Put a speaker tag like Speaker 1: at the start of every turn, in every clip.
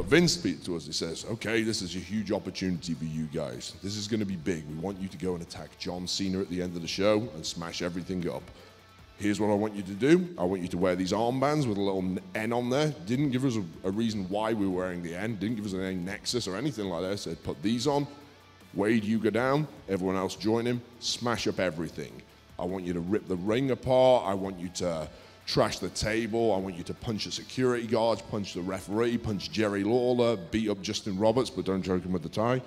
Speaker 1: but Vince speaks to us. He says, "Okay, this is a huge opportunity for you guys. This is going to be big. We want you to go and attack John Cena at the end of the show and smash everything up. Here's what I want you to do. I want you to wear these armbands with a little N on there. Didn't give us a, a reason why we were wearing the N. Didn't give us any nexus or anything like that. Said put these on. Wade, you go down. Everyone else join him. Smash up everything. I want you to rip the ring apart. I want you to trash the table. I want you to punch the security guards, punch the referee, punch Jerry Lawler, beat up Justin Roberts, but don't choke him with the tie.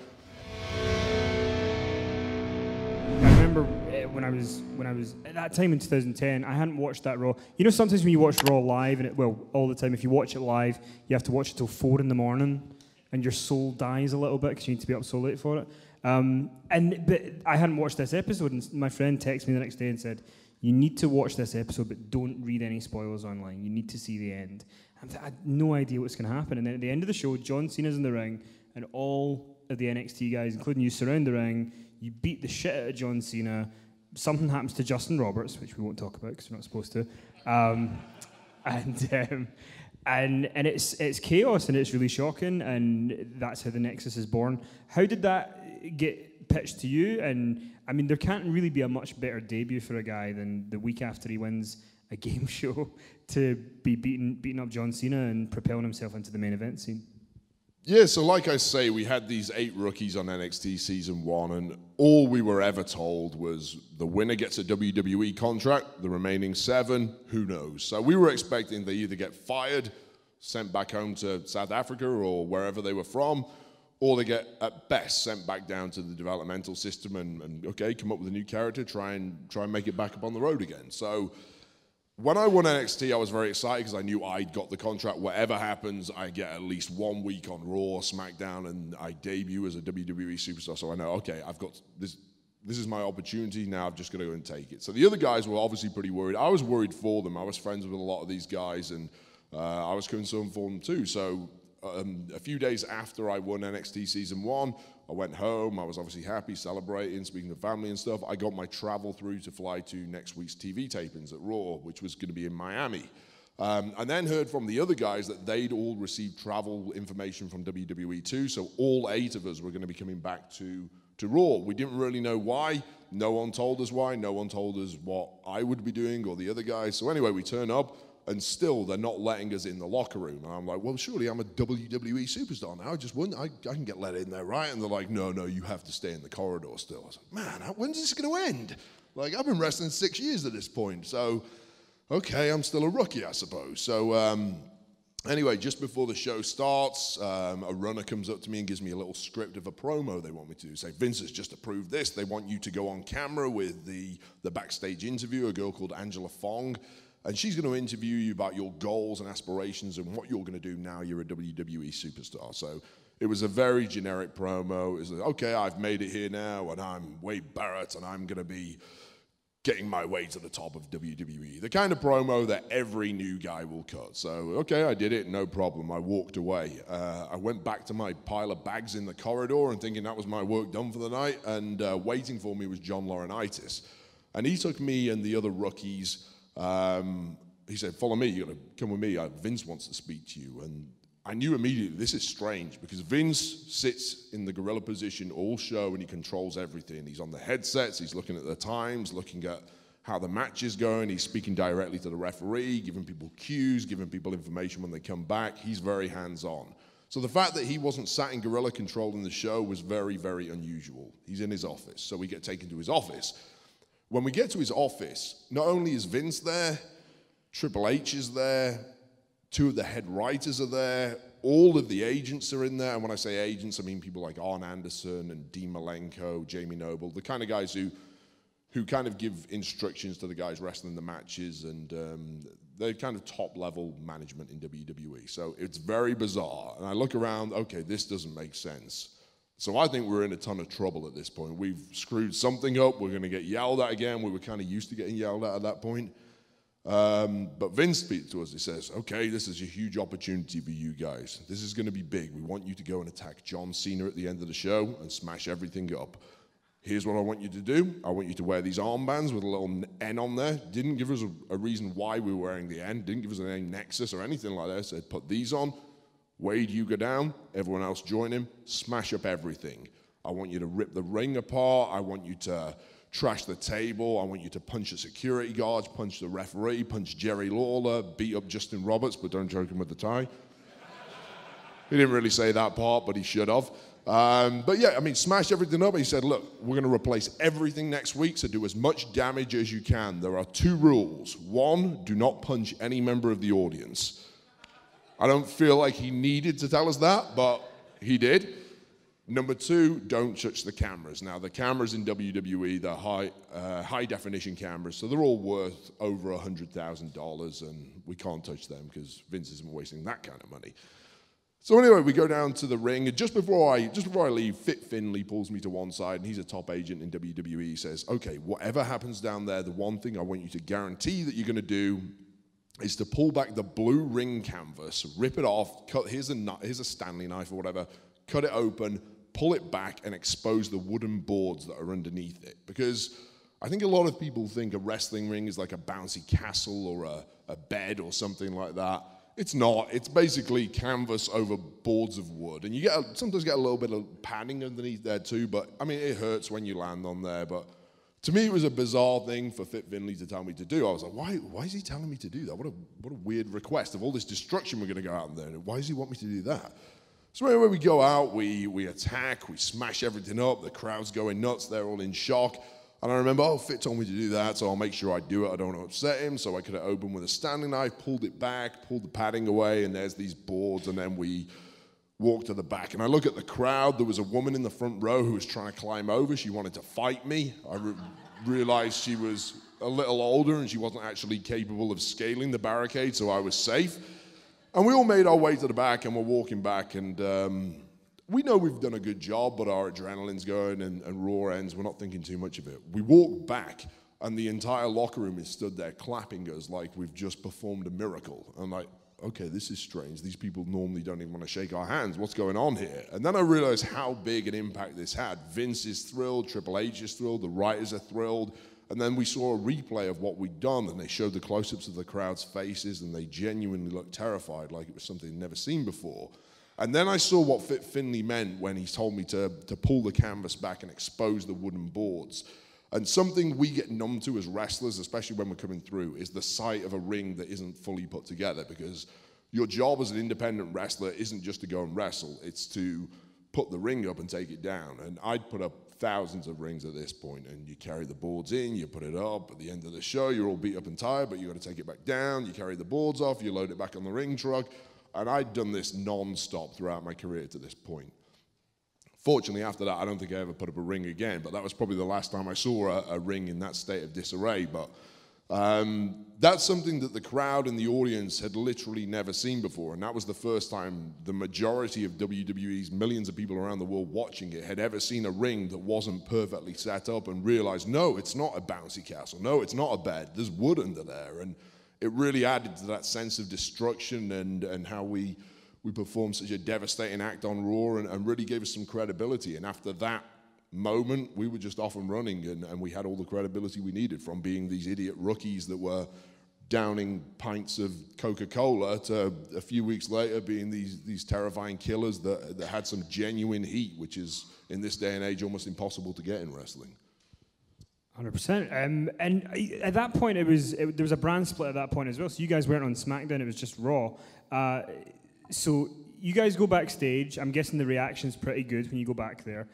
Speaker 2: I remember uh, when I was when I was at that time in 2010, I hadn't watched that Raw. You know, sometimes when you watch Raw live, and it, well, all the time, if you watch it live, you have to watch it till four in the morning, and your soul dies a little bit because you need to be up so late for it. Um, and but I hadn't watched this episode, and my friend texted me the next day and said, "You need to watch this episode, but don't read any spoilers online. You need to see the end." I had no idea what's going to happen. And then at the end of the show, John Cena's in the ring, and all of the NXT guys, including you, surround the ring. You beat the shit out of John Cena. Something happens to Justin Roberts, which we won't talk about because we're not supposed to. Um, and um, and and it's it's chaos and it's really shocking, and that's how the Nexus is born. How did that get pitched to you? And I mean, there can't really be a much better debut for a guy than the week after he wins a game show to be beating beating up John Cena and propelling himself into the main event scene.
Speaker 1: Yeah, so like I say, we had these eight rookies on NXT season one, and all we were ever told was the winner gets a WWE contract, the remaining seven, who knows? So we were expecting they either get fired, sent back home to South Africa or wherever they were from, or they get at best sent back down to the developmental system and, and okay, come up with a new character, try and try and make it back up on the road again. So when I won NXT, I was very excited because I knew I'd got the contract. Whatever happens, I get at least one week on Raw, SmackDown, and I debut as a WWE superstar. So I know, okay, I've got this. This is my opportunity now. I've just got to go and take it. So the other guys were obviously pretty worried. I was worried for them. I was friends with a lot of these guys, and uh, I was concerned for them too. So um, a few days after I won NXT season one, I went home. I was obviously happy, celebrating, speaking to family and stuff. I got my travel through to fly to next week's TV tapings at Raw, which was going to be in Miami. Um, and then heard from the other guys that they'd all received travel information from WWE too. So all eight of us were going to be coming back to, to Raw. We didn't really know why. No one told us why. No one told us what I would be doing or the other guys. So anyway, we turn up and still they're not letting us in the locker room. And I'm like, well, surely I'm a WWE superstar now. I just wouldn't, I, I can get let in there, right? And they're like, no, no, you have to stay in the corridor still. I was like, man, when's this going to end? Like, I've been wrestling six years at this point. So, okay, I'm still a rookie, I suppose. So, um, anyway, just before the show starts, um, a runner comes up to me and gives me a little script of a promo they want me to do. Say, Vince has just approved this. They want you to go on camera with the, the backstage interview, a girl called Angela Fong. And she's going to interview you about your goals and aspirations and what you're going to do now you're a WWE superstar. So it was a very generic promo. It was like, okay, I've made it here now, and I'm Wade Barrett, and I'm going to be getting my way to the top of WWE. The kind of promo that every new guy will cut. So, okay, I did it, no problem. I walked away. Uh, I went back to my pile of bags in the corridor and thinking that was my work done for the night, and uh, waiting for me was John Laurinaitis. And he took me and the other rookies um, he said, Follow me, you're going to come with me. Uh, Vince wants to speak to you. And I knew immediately this is strange because Vince sits in the gorilla position all show and he controls everything. He's on the headsets, he's looking at the times, looking at how the match is going. He's speaking directly to the referee, giving people cues, giving people information when they come back. He's very hands on. So the fact that he wasn't sat in gorilla control in the show was very, very unusual. He's in his office. So we get taken to his office. When we get to his office, not only is Vince there, Triple H is there, two of the head writers are there, all of the agents are in there. And when I say agents, I mean people like Arn Anderson and Dean Malenko, Jamie Noble, the kind of guys who who kind of give instructions to the guys wrestling the matches, and um, they're kind of top level management in WWE. So it's very bizarre. And I look around, okay, this doesn't make sense. So I think we're in a ton of trouble at this point. We've screwed something up. We're going to get yelled at again. We were kind of used to getting yelled at at that point. Um, but Vince speaks to us. He says, okay, this is a huge opportunity for you guys. This is going to be big. We want you to go and attack John Cena at the end of the show and smash everything up. Here's what I want you to do. I want you to wear these armbands with a little N on there. Didn't give us a, a reason why we were wearing the N. Didn't give us any nexus or anything like that. Said put these on. Wade, you go down, everyone else join him, smash up everything. I want you to rip the ring apart. I want you to trash the table. I want you to punch the security guards, punch the referee, punch Jerry Lawler, beat up Justin Roberts, but don't choke him with the tie. he didn't really say that part, but he should have. Um, but yeah, I mean, smash everything up. He said, look, we're going to replace everything next week, so do as much damage as you can. There are two rules. One, do not punch any member of the audience. I don't feel like he needed to tell us that, but he did. Number two, don't touch the cameras. Now, the cameras in WWE, they're high, uh, high definition cameras, so they're all worth over $100,000, and we can't touch them because Vince isn't wasting that kind of money. So anyway, we go down to the ring, and just before I just before I leave, Fit Finlay pulls me to one side, and he's a top agent in WWE. He says, "Okay, whatever happens down there, the one thing I want you to guarantee that you're going to do is to pull back the blue ring canvas, rip it off, cut here's a here's a Stanley knife or whatever, cut it open, pull it back, and expose the wooden boards that are underneath it, because." I think a lot of people think a wrestling ring is like a bouncy castle or a, a bed or something like that. It's not. It's basically canvas over boards of wood, and you get a, sometimes get a little bit of padding underneath there too. But I mean, it hurts when you land on there. But to me, it was a bizarre thing for Fit Finlay to tell me to do. I was like, why? Why is he telling me to do that? What a what a weird request of all this destruction we're going to go out there. Why does he want me to do that? So anyway, we go out, we we attack, we smash everything up. The crowd's going nuts. They're all in shock. And I remember, oh, Fit told me to do that, so I'll make sure I do it. I don't want to upset him. So I could have opened with a Stanley knife, pulled it back, pulled the padding away, and there's these boards. And then we walk to the back. And I look at the crowd. There was a woman in the front row who was trying to climb over. She wanted to fight me. I re- realized she was a little older and she wasn't actually capable of scaling the barricade, so I was safe. And we all made our way to the back and we're walking back. And um, we know we've done a good job, but our adrenaline's going and, and Raw ends. We're not thinking too much of it. We walk back, and the entire locker room is stood there clapping us like we've just performed a miracle. I'm like, okay, this is strange. These people normally don't even want to shake our hands. What's going on here? And then I realized how big an impact this had. Vince is thrilled, Triple H is thrilled, the writers are thrilled. And then we saw a replay of what we'd done, and they showed the close ups of the crowd's faces, and they genuinely looked terrified, like it was something they'd never seen before. And then I saw what Fit Finlay meant when he told me to, to pull the canvas back and expose the wooden boards. And something we get numb to as wrestlers, especially when we're coming through, is the sight of a ring that isn't fully put together because your job as an independent wrestler isn't just to go and wrestle, it's to put the ring up and take it down. And I'd put up thousands of rings at this point, and you carry the boards in, you put it up. At the end of the show, you're all beat up and tired, but you got to take it back down. You carry the boards off, you load it back on the ring truck. And I'd done this non stop throughout my career to this point. Fortunately, after that, I don't think I ever put up a ring again, but that was probably the last time I saw a, a ring in that state of disarray. But um, that's something that the crowd and the audience had literally never seen before. And that was the first time the majority of WWE's millions of people around the world watching it had ever seen a ring that wasn't perfectly set up and realized, no, it's not a bouncy castle. No, it's not a bed. There's wood under there. And it really added to that sense of destruction and, and how we, we performed such a devastating act on Raw and, and really gave us some credibility. And after that moment, we were just off and running and, and we had all the credibility we needed from being these idiot rookies that were downing pints of Coca-Cola to a few weeks later being these, these terrifying killers that, that had some genuine heat, which is in this day and age almost impossible to get in wrestling.
Speaker 2: Hundred percent. Um, and at that point, it was it, there was a brand split at that point as well. So you guys weren't on SmackDown; it was just Raw. Uh, so you guys go backstage. I'm guessing the reaction's pretty good when you go back there.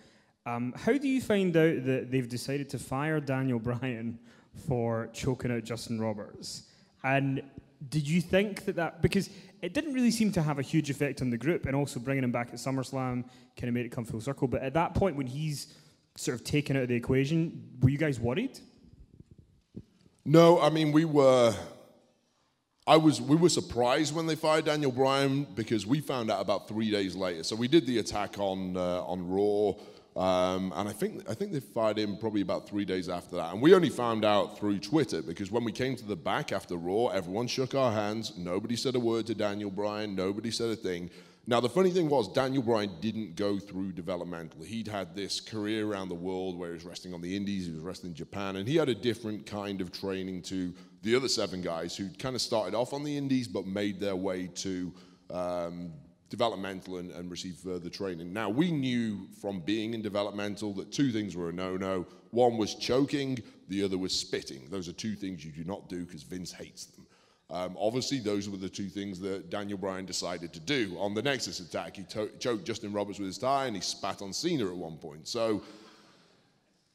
Speaker 2: Um, how do you find out that they've decided to fire Daniel Bryan for choking out Justin Roberts? And did you think that that because it didn't really seem to have a huge effect on the group, and also bringing him back at SummerSlam kind of made it come full circle. But at that point, when he's sort of taken out of the equation. Were you guys worried?
Speaker 1: No, I mean we were. I was. We were surprised when they fired Daniel Bryan because we found out about three days later. So we did the attack on uh, on Raw, um, and I think I think they fired him probably about three days after that. And we only found out through Twitter because when we came to the back after Raw, everyone shook our hands. Nobody said a word to Daniel Bryan. Nobody said a thing. Now, the funny thing was, Daniel Bryan didn't go through developmental. He'd had this career around the world where he was wrestling on the Indies, he was wrestling in Japan, and he had a different kind of training to the other seven guys who kind of started off on the Indies but made their way to um, developmental and, and receive further training. Now, we knew from being in developmental that two things were a no no. One was choking, the other was spitting. Those are two things you do not do because Vince hates them. Um, obviously, those were the two things that Daniel Bryan decided to do. On the Nexus attack, he to- choked Justin Roberts with his tie and he spat on Cena at one point. So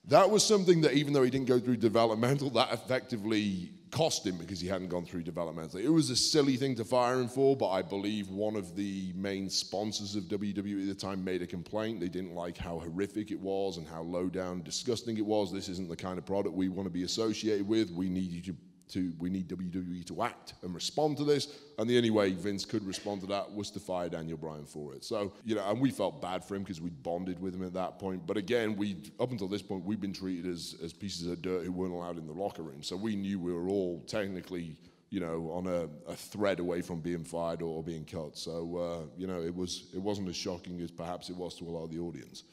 Speaker 1: that was something that, even though he didn't go through developmental, that effectively cost him because he hadn't gone through developmental. It was a silly thing to fire him for, but I believe one of the main sponsors of WWE at the time made a complaint. They didn't like how horrific it was and how low down, disgusting it was. This isn't the kind of product we want to be associated with. We need you to to we need WWE to act and respond to this. And the only way Vince could respond to that was to fire Daniel Bryan for it. So, you know, and we felt bad for him because we bonded with him at that point. But again, we up until this point we've been treated as as pieces of dirt who weren't allowed in the locker room. So we knew we were all technically you know, on a, a, thread away from being fired or being cut. So, uh, you know, it was it wasn't as shocking as perhaps it was to a lot of the audience.